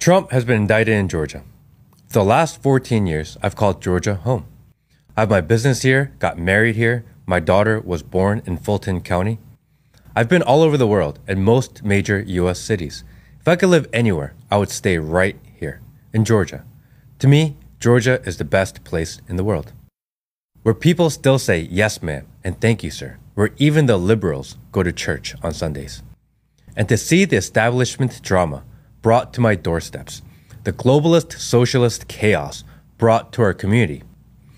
Trump has been indicted in Georgia. For the last 14 years, I've called Georgia home. I have my business here, got married here, my daughter was born in Fulton County. I've been all over the world and most major US cities. If I could live anywhere, I would stay right here in Georgia. To me, Georgia is the best place in the world. Where people still say yes, ma'am, and thank you, sir. Where even the liberals go to church on Sundays. And to see the establishment drama brought to my doorsteps, the globalist socialist chaos brought to our community.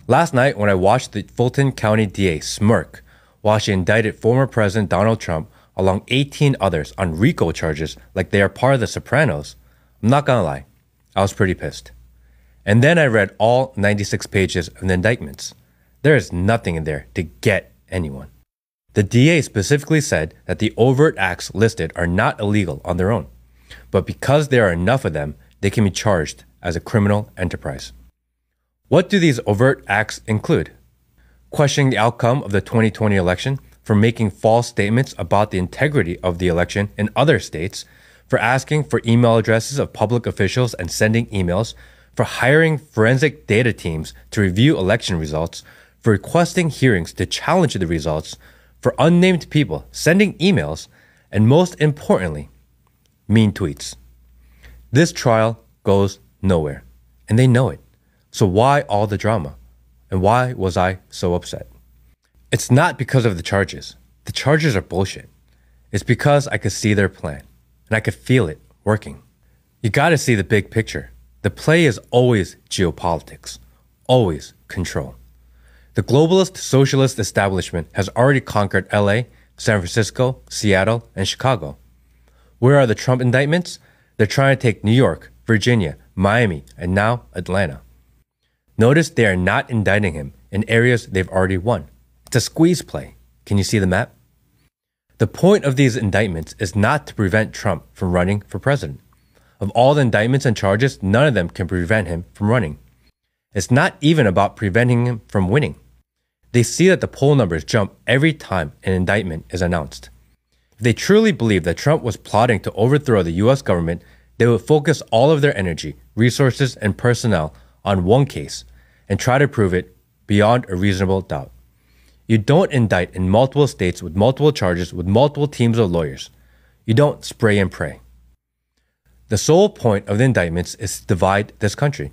Last night, when I watched the Fulton County DA smirk while she indicted former President Donald Trump along 18 others on RICO charges like they are part of the Sopranos, I'm not gonna lie, I was pretty pissed. And then I read all 96 pages of the indictments. There is nothing in there to get anyone. The DA specifically said that the overt acts listed are not illegal on their own, but because there are enough of them, they can be charged as a criminal enterprise. What do these overt acts include? Questioning the outcome of the 2020 election, for making false statements about the integrity of the election in other states, for asking for email addresses of public officials and sending emails, for hiring forensic data teams to review election results, for requesting hearings to challenge the results, for unnamed people sending emails, and most importantly, mean tweets. This trial goes nowhere, and they know it. So why all the drama? And why was I so upset? It's not because of the charges. The charges are bullshit. It's because I could see their plan, and I could feel it working. You gotta see the big picture. The play is always geopolitics, always control. The globalist socialist establishment has already conquered LA, San Francisco, Seattle, and Chicago. Where are the Trump indictments? They're trying to take New York, Virginia, Miami, and now Atlanta. Notice they are not indicting him in areas they've already won. It's a squeeze play. Can you see the map? The point of these indictments is not to prevent Trump from running for president. Of all the indictments and charges, none of them can prevent him from running. It's not even about preventing him from winning. They see that the poll numbers jump every time an indictment is announced. If they truly believe that Trump was plotting to overthrow the US government, they would focus all of their energy, resources, and personnel on one case and try to prove it beyond a reasonable doubt. You don't indict in multiple states with multiple charges with multiple teams of lawyers. You don't spray and pray. The sole point of the indictments is to divide this country,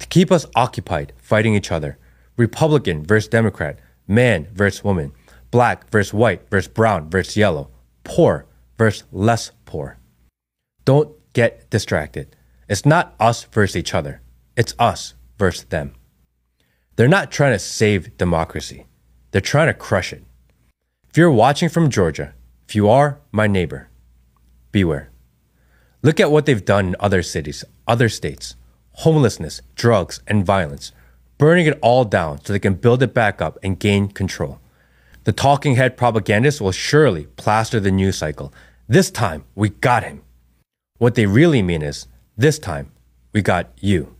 to keep us occupied fighting each other Republican versus Democrat, man versus woman, black versus white versus brown versus yellow, poor versus less poor. Don't get distracted. It's not us versus each other, it's us versus them. They're not trying to save democracy, they're trying to crush it. If you're watching from Georgia, if you are my neighbor, beware. Look at what they've done in other cities, other states homelessness, drugs, and violence, burning it all down so they can build it back up and gain control. The talking head propagandists will surely plaster the news cycle. This time, we got him. What they really mean is, this time, we got you.